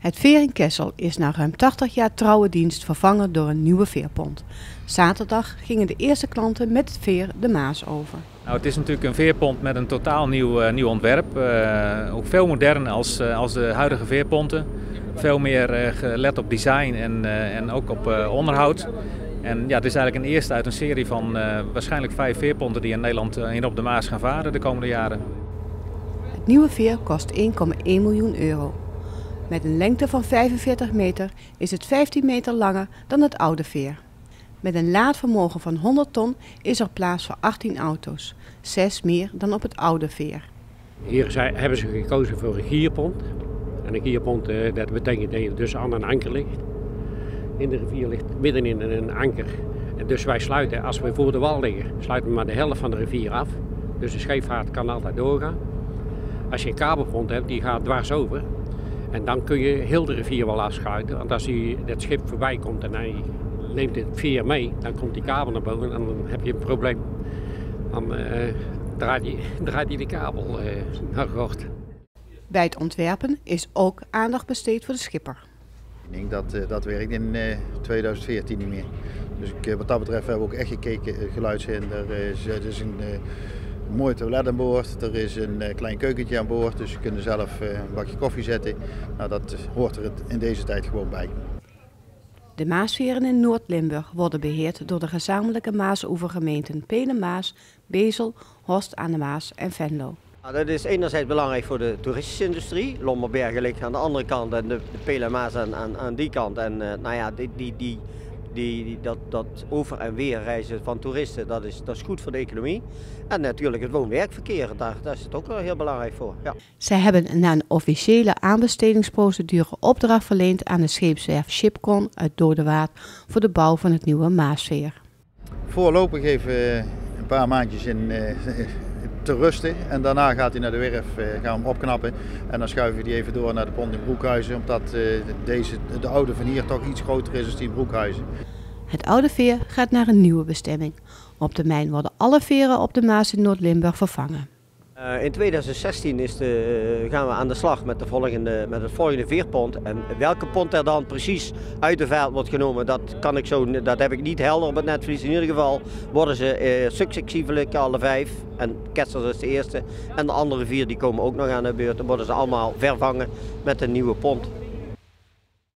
Het veer in Kessel is na ruim 80 jaar trouwe dienst vervangen door een nieuwe veerpont. Zaterdag gingen de eerste klanten met het veer de Maas over. Nou, het is natuurlijk een veerpont met een totaal nieuw, uh, nieuw ontwerp. Uh, ook veel moderner als, uh, als de huidige veerponten. Veel meer gelet op design en, en ook op onderhoud. En ja, het is eigenlijk een eerste uit een serie van waarschijnlijk vijf veerponten die in Nederland hier op de Maas gaan varen de komende jaren. Het nieuwe veer kost 1,1 miljoen euro. Met een lengte van 45 meter is het 15 meter langer dan het oude veer. Met een laadvermogen van 100 ton is er plaats voor 18 auto's, 6 meer dan op het oude veer. Hier hebben ze gekozen voor een gierpont. En een gierpont eh, dat betekent dat je dus aan een anker ligt. In de rivier ligt midden in een anker. En dus wij sluiten, als we voor de wal liggen, sluiten we maar de helft van de rivier af. Dus de scheepvaart kan altijd doorgaan. Als je een kabelpont hebt, die gaat dwars over. En dan kun je heel de rivier wel afschuiten. Want als hij, dat schip voorbij komt en hij neemt het veer mee, dan komt die kabel naar boven en dan heb je een probleem. Dan uh, draait, hij, draait hij de kabel uh, naar gort. Bij het ontwerpen is ook aandacht besteed voor de schipper. Ik denk dat uh, dat werkt in 2014 niet meer. Dus wat dat betreft hebben we ook echt gekeken, geluidshinder. Er is een mooi toilet aan boord, er is een klein keukentje aan boord, dus je kunt zelf een bakje koffie zetten. Nou, dat hoort er in deze tijd gewoon bij. De Maasveren in Noord-Limburg worden beheerd door de gezamenlijke Maasoevergemeenten Pelen-Maas, Bezel, Horst aan de Maas en Venlo. Nou, dat is enerzijds belangrijk voor de toeristische industrie. Lommerbergen ligt aan de andere kant en de, de Pelen-Maas aan, aan, aan, die kant. En uh, nou ja, die, die, die die, die, dat, dat over- en weer reizen van toeristen, dat is, dat is goed voor de economie. En natuurlijk het woon-werkverkeer, daar, daar is het ook wel heel belangrijk voor. Ja. Zij hebben na een officiële aanbestedingsprocedure opdracht verleend aan de scheepswerf Shipcon uit Dodewaard voor de bouw van het nieuwe Maasveer. Voorlopig even een paar maandjes in, uh, te rusten. En daarna gaat hij naar de werf, uh, gaan we hem opknappen. En dan schuiven we die even door naar de pont in Broekhuizen. Omdat uh, deze, de oude van hier toch iets groter is dan die in Broekhuizen. Het oude veer gaat naar een nieuwe bestemming. Op termijn worden alle veren op de Maas in Noord-Limburg vervangen. Uh, in 2016 is de, uh, gaan we aan de slag met, de volgende, met het volgende veerpont. En welke pont er dan precies uit de veld wordt genomen, dat, kan ik zo, dat heb ik niet helder op het netvlies. In ieder geval worden ze successievelijk alle vijf. En Kessels is de eerste. En de andere vier die komen ook nog aan de beurt. Dan worden ze allemaal vervangen met een nieuwe pont.